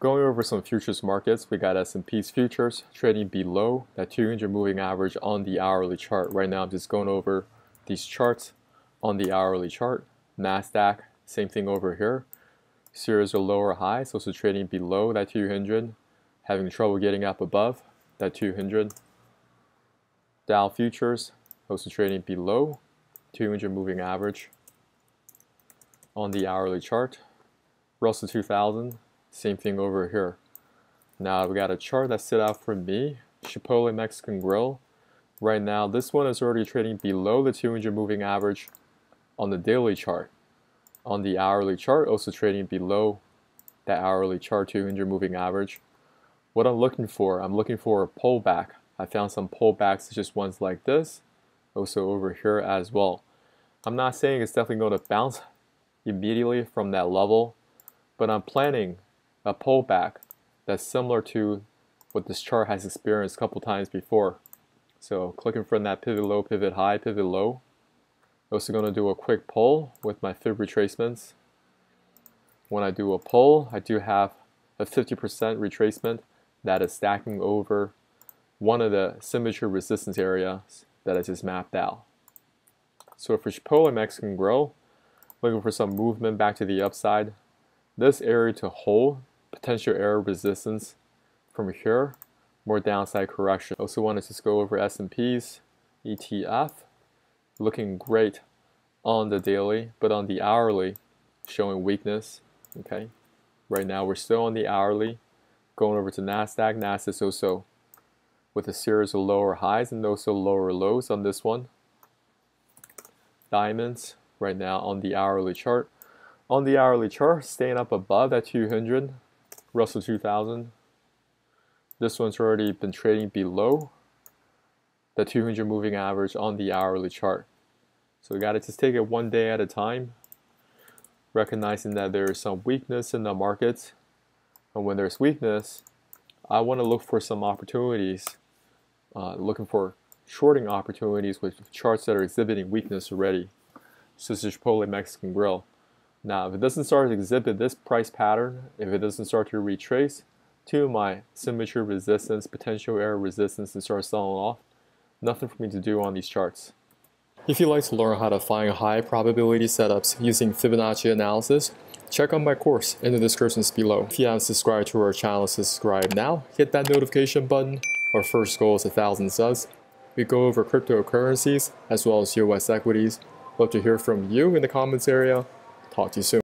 Going over some futures markets, we got S&P's futures trading below that 200 moving average on the hourly chart. Right now I'm just going over these charts on the hourly chart. NASDAQ, same thing over here. Series are lower highs, also trading below that 200, having trouble getting up above that 200. Dow futures, also trading below 200 moving average on the hourly chart. Russell 2000, same thing over here. Now we got a chart that stood out for me, Chipotle Mexican Grill. Right now, this one is already trading below the 200 moving average on the daily chart. On the hourly chart, also trading below that hourly chart 200 moving average. What I'm looking for, I'm looking for a pullback. I found some pullbacks, just ones like this, also over here as well. I'm not saying it's definitely going to bounce immediately from that level, but I'm planning a pullback that's similar to what this chart has experienced a couple times before. So clicking from that pivot low, pivot high, pivot low. Also going to do a quick pull with my fib retracements. When I do a pull, I do have a 50% retracement that is stacking over one of the symmetry resistance areas that I just mapped out. So for Chipotle Mexican Grill, looking for some movement back to the upside. This area to hold potential error resistance from here, more downside correction. Also wanted to just go over S&P's ETF, looking great on the daily, but on the hourly, showing weakness. Okay, right now we're still on the hourly. Going over to Nasdaq. Nasdaq's also with a series of lower highs and also lower lows on this one. Diamonds right now on the hourly chart. On the hourly chart, staying up above that 200, Russell 2000. This one's already been trading below the 200 moving average on the hourly chart. So we got to just take it one day at a time, recognizing that there is some weakness in the markets. And when there's weakness, I want to look for some opportunities, uh, looking for shorting opportunities with charts that are exhibiting weakness already, such as Chipotle Mexican Grill. Now, if it doesn't start to exhibit this price pattern, if it doesn't start to retrace to my symmetry resistance, potential error resistance, and start selling off, nothing for me to do on these charts. If you'd like to learn how to find high probability setups using Fibonacci analysis, check out my course in the descriptions below. If you haven't subscribed to our channel, subscribe now, hit that notification button. Our first goal is a thousand subs. We go over cryptocurrencies as well as US equities. Love to hear from you in the comments area. Talk to you soon.